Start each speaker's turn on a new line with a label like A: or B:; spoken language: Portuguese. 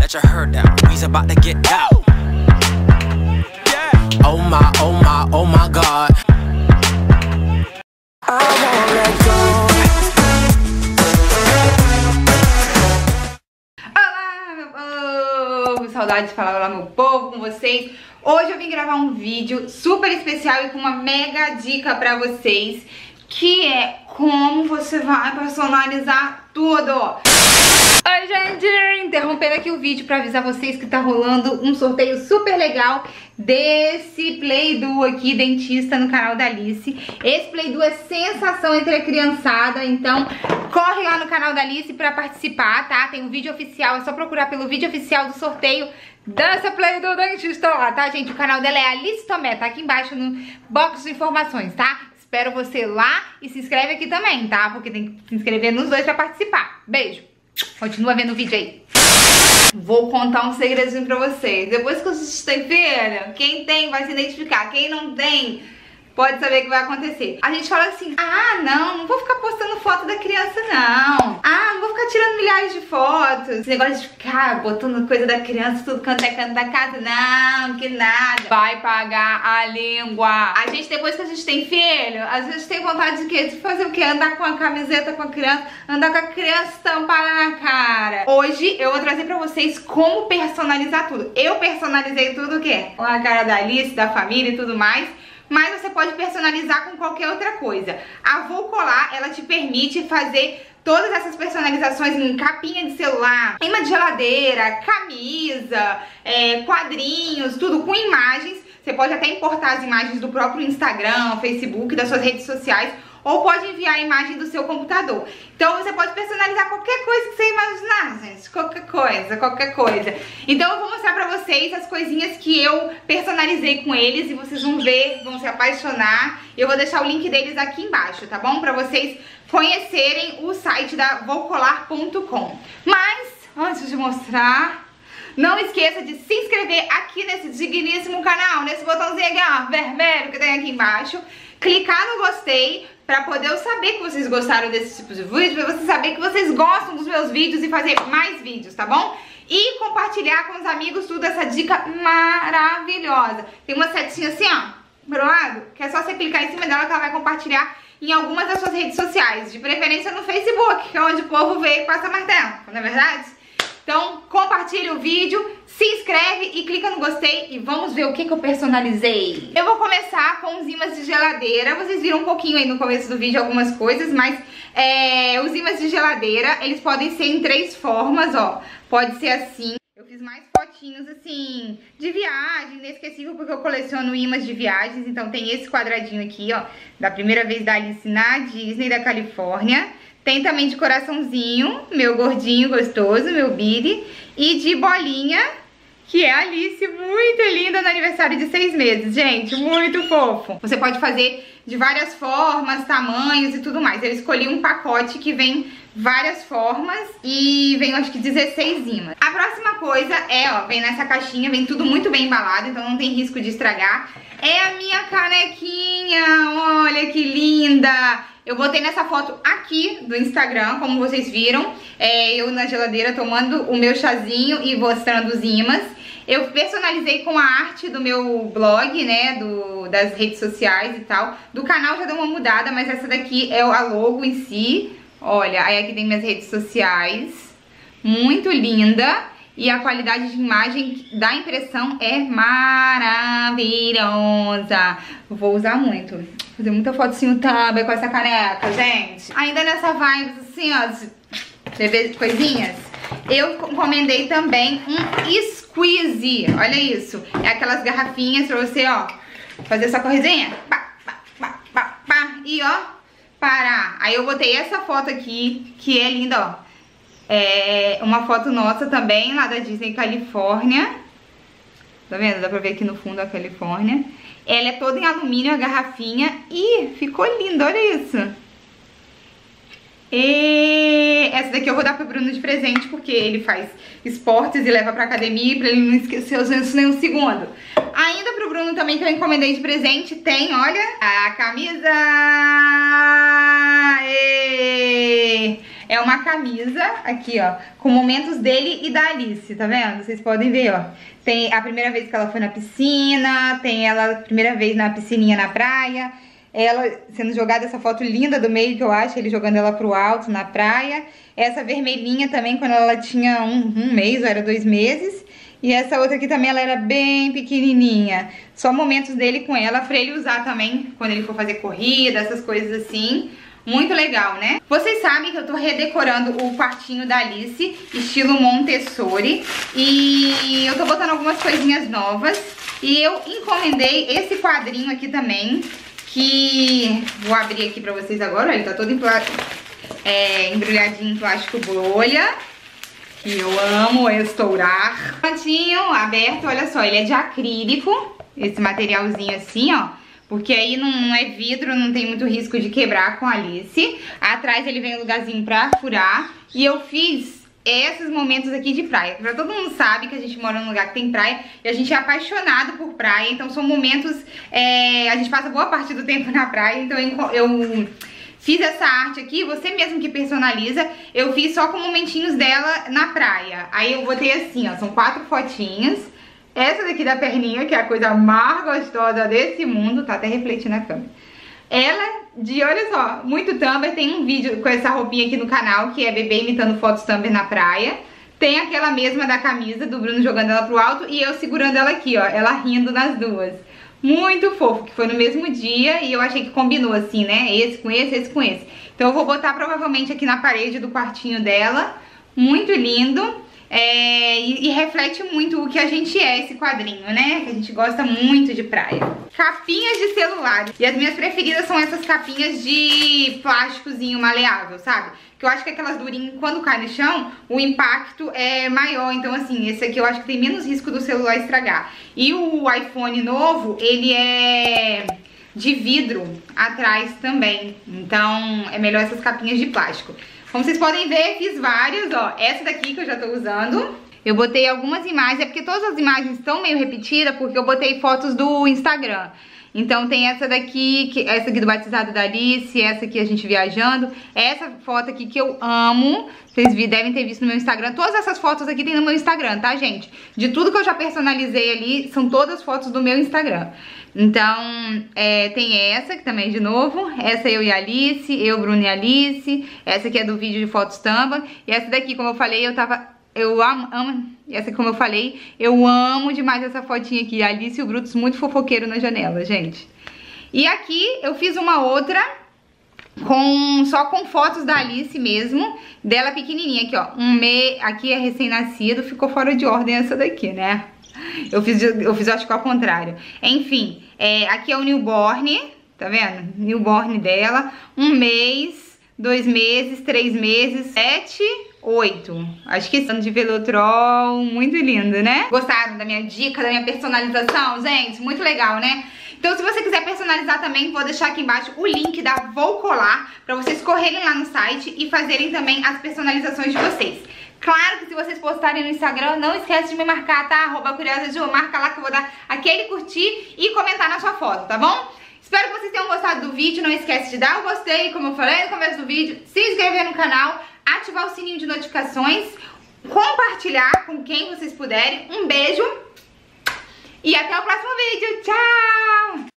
A: Let your hair down. We's about to get out. Oh my, oh my, oh my God. I won't let go.
B: Olá, meu povo! Saudade de falar olá, meu povo, com vocês. Hoje eu vim gravar um vídeo super especial e com uma mega dica pra vocês, que é como você vai personalizar tudo. Oi, gente! Interrompendo aqui o vídeo pra avisar vocês que tá rolando um sorteio super legal desse Play Duo aqui, dentista, no canal da Alice. Esse Play Duo é sensação entre a criançada, então corre lá no canal da Alice pra participar, tá? Tem um vídeo oficial, é só procurar pelo vídeo oficial do sorteio dessa Play Duo dentista lá, tá, gente? O canal dela é Alice Tomé, tá aqui embaixo no box de informações, tá? Espero você lá e se inscreve aqui também, tá? Porque tem que se inscrever nos dois pra participar. Beijo! Continua vendo o vídeo aí. Vou contar um segredinho pra vocês. Depois que vocês têm filho, quem tem vai se identificar. Quem não tem, pode saber o que vai acontecer. A gente fala assim, ah, não, não vou ficar postando foto da criança, não. Ah, não vou ficar tirando milhares de fotos. Esse negócio de ficar botando coisa da criança tudo canto é canto da casa, não, que nada. Vai pagar a língua. A gente, depois que a gente tem filho, às vezes tem vontade de quê? De fazer o quê? Andar com a camiseta com a criança, andar com a criança estampada na cara. Hoje eu vou trazer pra vocês como personalizar tudo. Eu personalizei tudo o quê? Com a cara da Alice, da família e tudo mais mas você pode personalizar com qualquer outra coisa. A Vou Colar, ela te permite fazer todas essas personalizações em capinha de celular, imã de geladeira, camisa, é, quadrinhos, tudo com imagens. Você pode até importar as imagens do próprio Instagram, Facebook, das suas redes sociais, ou pode enviar a imagem do seu computador. Então você pode personalizar qualquer coisa Qualquer coisa, qualquer coisa. Então eu vou mostrar pra vocês as coisinhas que eu personalizei com eles e vocês vão ver, vão se apaixonar. Eu vou deixar o link deles aqui embaixo, tá bom? Pra vocês conhecerem o site da vocolar.com. Mas, antes de mostrar, não esqueça de se inscrever aqui nesse digníssimo canal, nesse botãozinho aqui, ó, vermelho que tem aqui embaixo. Clicar no gostei pra poder eu saber que vocês gostaram desse tipo de vídeo, pra você saber que vocês gostam dos meus vídeos e fazer mais vídeos, tá bom? E compartilhar com os amigos tudo essa dica maravilhosa. Tem uma setinha assim, ó, pro lado, que é só você clicar em cima dela que ela vai compartilhar em algumas das suas redes sociais, de preferência no Facebook, que é onde o povo vê e passa mais tempo, não é verdade? Então, compartilhe o vídeo, se inscreve e clica no gostei e vamos ver o que, que eu personalizei. Eu vou começar com os imãs de geladeira. Vocês viram um pouquinho aí no começo do vídeo algumas coisas, mas é, os imãs de geladeira, eles podem ser em três formas, ó. Pode ser assim. Eu fiz mais fotinhos, assim, de viagem, inesquecível, porque eu coleciono imãs de viagens. Então tem esse quadradinho aqui, ó, da primeira vez da Alice na Disney da Califórnia. Tem também de coraçãozinho, meu gordinho gostoso, meu Billy. E de bolinha, que é a Alice, muito linda no aniversário de seis meses, gente, muito fofo. Você pode fazer de várias formas, tamanhos e tudo mais. Eu escolhi um pacote que vem várias formas e vem acho que 16 imãs. A próxima coisa é, ó, vem nessa caixinha, vem tudo muito bem embalado, então não tem risco de estragar. É a minha canequinha, olha que linda! Eu botei nessa foto aqui do Instagram, como vocês viram, é, eu na geladeira tomando o meu chazinho e mostrando os imãs. Eu personalizei com a arte do meu blog, né, do, das redes sociais e tal. Do canal já deu uma mudada, mas essa daqui é a logo em si. Olha, aí aqui tem minhas redes sociais. Muito linda. E a qualidade de imagem da impressão é maravilhosa. Vou usar muito. Fazer muita fotinho também com essa caneca, gente. Ainda nessa vibe, assim, ó, de ver coisinhas. Eu encomendei também um squeeze. Olha isso. É aquelas garrafinhas pra você, ó, fazer essa corridinha. Pá, pá, pá, pá, pá. E, ó, parar. Aí eu botei essa foto aqui, que é linda, ó. É uma foto nossa também, lá da Disney Califórnia. Tá vendo? Dá pra ver aqui no fundo a Califórnia. Ela é toda em alumínio, a garrafinha. E ficou linda, olha isso. E essa daqui eu vou dar pro Bruno de presente, porque ele faz esportes e leva pra academia, pra ele não esquecer os anos nem um segundo. Ainda pro Bruno também, que eu encomendei de presente, tem, olha, a camisa... E... É uma camisa, aqui, ó, com momentos dele e da Alice, tá vendo? Vocês podem ver, ó. Tem a primeira vez que ela foi na piscina, tem ela a primeira vez na piscininha na praia, ela sendo jogada, essa foto linda do meio que eu acho, ele jogando ela pro alto na praia. Essa vermelhinha também, quando ela tinha um, um mês, ou era dois meses. E essa outra aqui também, ela era bem pequenininha. Só momentos dele com ela, pra ele usar também, quando ele for fazer corrida, essas coisas assim. Muito legal, né? Vocês sabem que eu tô redecorando o quartinho da Alice, estilo Montessori. E eu tô botando algumas coisinhas novas. E eu encomendei esse quadrinho aqui também, que vou abrir aqui pra vocês agora. Ele tá todo é, embrulhadinho em plástico bolha. Que eu amo estourar. Prontinho, aberto, olha só, ele é de acrílico. Esse materialzinho assim, ó. Porque aí não é vidro, não tem muito risco de quebrar com a Alice. Atrás ele vem um lugarzinho pra furar. E eu fiz esses momentos aqui de praia. Pra todo mundo sabe que a gente mora num lugar que tem praia e a gente é apaixonado por praia, então são momentos, é, a gente passa boa parte do tempo na praia, então eu, fiz essa arte aqui, você mesmo que personaliza, eu fiz só com momentinhos dela na praia. Aí eu botei assim, ó, são quatro fotinhas, essa daqui da perninha, que é a coisa mais gostosa desse mundo, tá até refletindo na câmera. Ela de, olha só, muito Tumblr, tem um vídeo com essa roupinha aqui no canal, que é bebê imitando fotos Tumblr na praia. Tem aquela mesma da camisa, do Bruno jogando ela pro alto, e eu segurando ela aqui, ó, ela rindo nas duas. Muito fofo, que foi no mesmo dia, e eu achei que combinou assim, né, esse com esse, esse com esse. Então eu vou botar provavelmente aqui na parede do quartinho dela, muito lindo. É, e, e, reflete muito o que a gente é esse quadrinho, né? Que a gente gosta muito de praia. Capinhas de celular. E as minhas preferidas são essas capinhas de plásticozinho maleável, sabe? Que eu acho que aquelas durinhas, quando cai no chão, o impacto é maior. Então, assim, esse aqui eu acho que tem menos risco do celular estragar. E o iPhone novo, ele é de vidro atrás também. Então, é melhor essas capinhas de plástico. Como vocês podem ver, fiz várias, ó. Essa daqui que eu já tô usando. Eu botei algumas imagens, é porque todas as imagens estão meio repetidas, porque eu botei fotos do Instagram. Então tem essa daqui, que, essa aqui do batizado da Alice, essa aqui a gente viajando, essa foto aqui que eu amo, vocês devem ter visto no meu Instagram, todas essas fotos aqui tem no meu Instagram, tá gente? De tudo que eu já personalizei ali, são todas fotos do meu Instagram. Então, é, tem essa, que também de novo, essa eu e Alice, eu, Bruno e Alice, essa aqui é do vídeo de fotos Tamba, e essa daqui, como eu falei, eu tava eu amo, amo, essa como eu falei, eu amo demais essa fotinha aqui, Alice e o Brutus muito fofoqueiro na janela, gente. E aqui eu fiz uma outra com só com fotos da Alice mesmo, dela pequenininha aqui, ó. Um me, aqui é recém-nascido, ficou fora de ordem essa daqui, né? Eu fiz, eu fiz acho que ao contrário. Enfim, é, aqui é o newborn, tá vendo? Newborn dela, um mês, dois meses, três meses, sete, oito. Acho que esse ano de Velotrol, muito lindo, né? Gostaram da minha dica, da minha personalização, gente? Muito legal, né? Então se você quiser personalizar também, vou deixar aqui embaixo o link da Vou Colar pra vocês correrem lá no site e fazerem também as personalizações de vocês. Claro que se vocês postarem no Instagram, não esquece de me marcar, tá? Arroba Curiosa marca lá que eu vou dar aquele curtir e comentar na sua foto, tá bom? Espero que vocês tenham gostado do vídeo, não esquece de dar o gostei, como eu falei no começo do vídeo, se inscrever no canal, ativar o sininho de notificações, compartilhar com quem vocês puderem. Um beijo e até o próximo vídeo. Tchau!